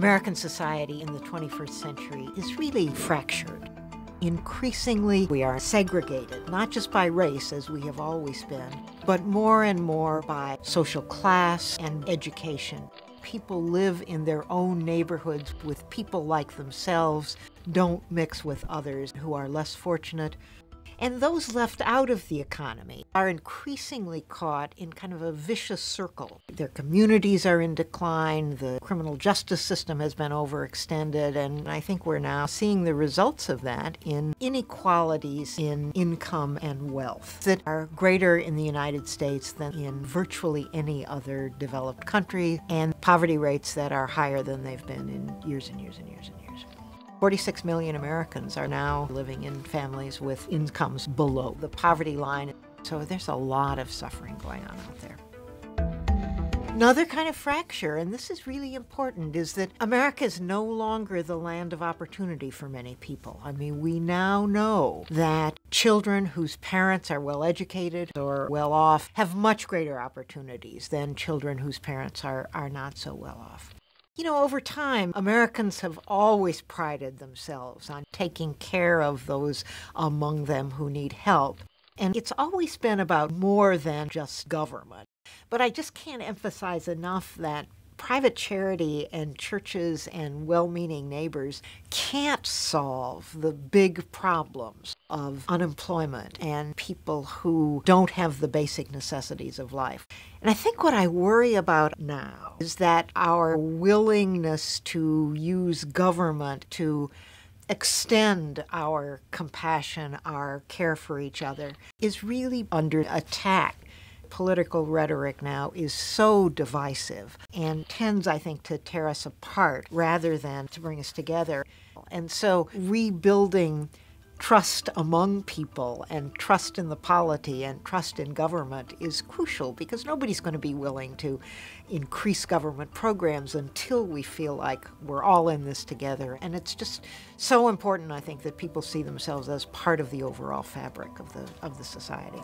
American society in the 21st century is really fractured. Increasingly, we are segregated, not just by race, as we have always been, but more and more by social class and education. People live in their own neighborhoods with people like themselves, don't mix with others who are less fortunate, and those left out of the economy are increasingly caught in kind of a vicious circle. Their communities are in decline, the criminal justice system has been overextended, and I think we're now seeing the results of that in inequalities in income and wealth that are greater in the United States than in virtually any other developed country, and poverty rates that are higher than they've been in years and years and years and years. 46 million Americans are now living in families with incomes below the poverty line. So there's a lot of suffering going on out there. Another kind of fracture, and this is really important, is that America is no longer the land of opportunity for many people. I mean, we now know that children whose parents are well educated or well off have much greater opportunities than children whose parents are, are not so well off. You know, over time, Americans have always prided themselves on taking care of those among them who need help. And it's always been about more than just government. But I just can't emphasize enough that private charity and churches and well meaning neighbors can't solve the big problems of unemployment and people who don't have the basic necessities of life. And I think what I worry about now is that our willingness to use government to extend our compassion, our care for each other, is really under attack political rhetoric now is so divisive and tends, I think, to tear us apart rather than to bring us together. And so rebuilding trust among people and trust in the polity and trust in government is crucial because nobody's going to be willing to increase government programs until we feel like we're all in this together. And it's just so important, I think, that people see themselves as part of the overall fabric of the, of the society.